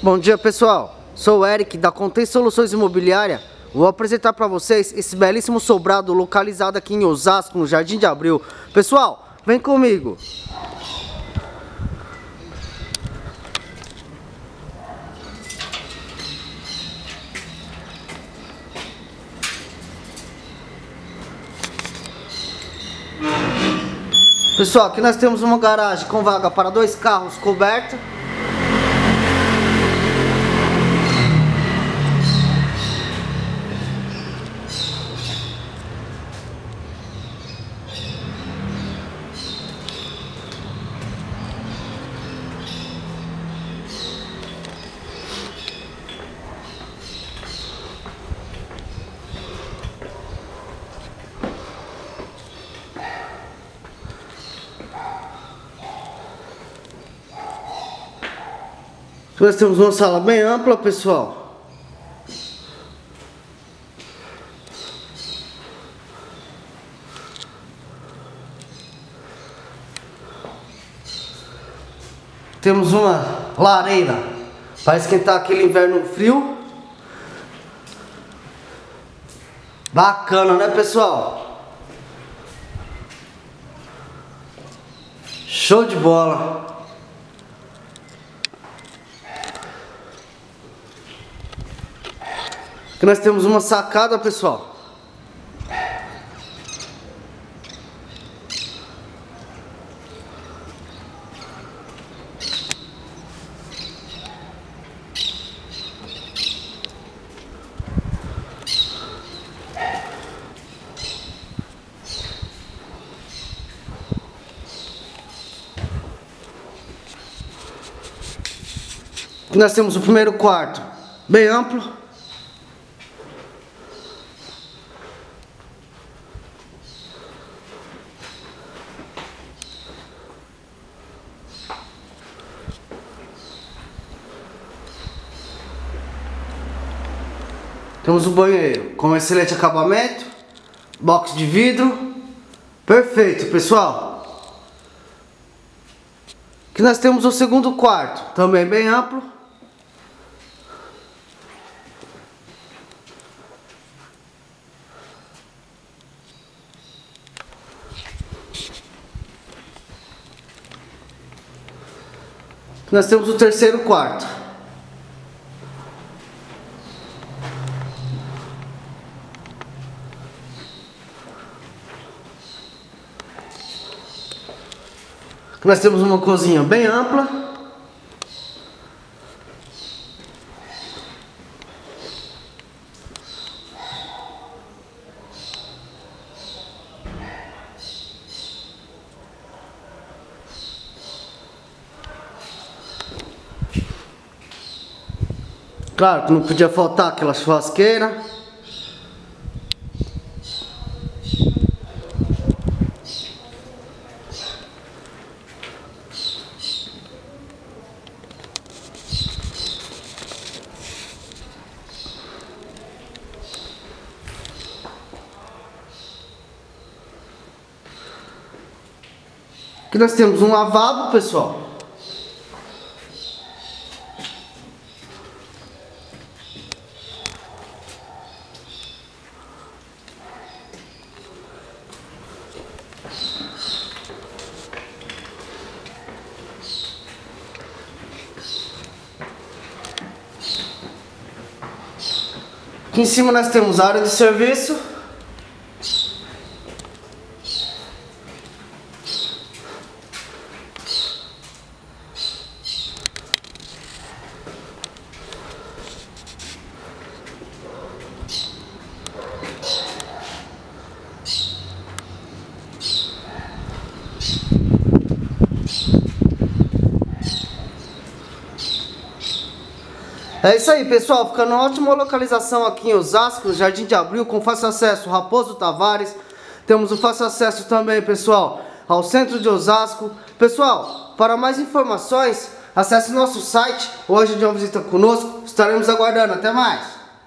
Bom dia pessoal, sou o Eric da Contém Soluções Imobiliária. Vou apresentar para vocês esse belíssimo sobrado localizado aqui em Osasco, no Jardim de Abril. Pessoal, vem comigo. Pessoal, aqui nós temos uma garagem com vaga para dois carros coberta. Nós temos uma sala bem ampla, pessoal. Temos uma lareira para esquentar aquele inverno frio. Bacana, né, pessoal? Show de bola. Aqui nós temos uma sacada, pessoal. Aqui nós temos o primeiro quarto, bem amplo. Temos o banheiro com excelente acabamento, box de vidro, perfeito pessoal. Aqui nós temos o segundo quarto, também bem amplo. Nós temos o terceiro quarto. Nós temos uma cozinha bem ampla. Claro que não podia faltar aquela churrasqueira. Aqui nós temos um lavabo, pessoal. Aqui em cima nós temos área de serviço. É isso aí, pessoal. Ficando uma ótima localização aqui em Osasco, Jardim de Abril, com fácil acesso Raposo Tavares. Temos o fácil acesso também, pessoal, ao centro de Osasco. Pessoal, para mais informações, acesse nosso site ou agende uma visita conosco. Estaremos aguardando. Até mais!